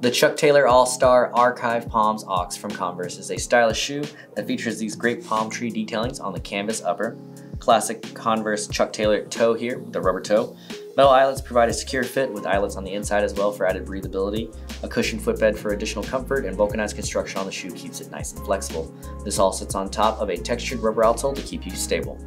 The Chuck Taylor All-Star Archive Palms Ox from Converse is a stylish shoe that features these great palm tree detailings on the canvas upper, classic Converse Chuck Taylor toe here the rubber toe. Metal eyelets provide a secure fit with eyelets on the inside as well for added breathability. A cushioned footbed for additional comfort and vulcanized construction on the shoe keeps it nice and flexible. This all sits on top of a textured rubber outsole to keep you stable.